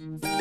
Música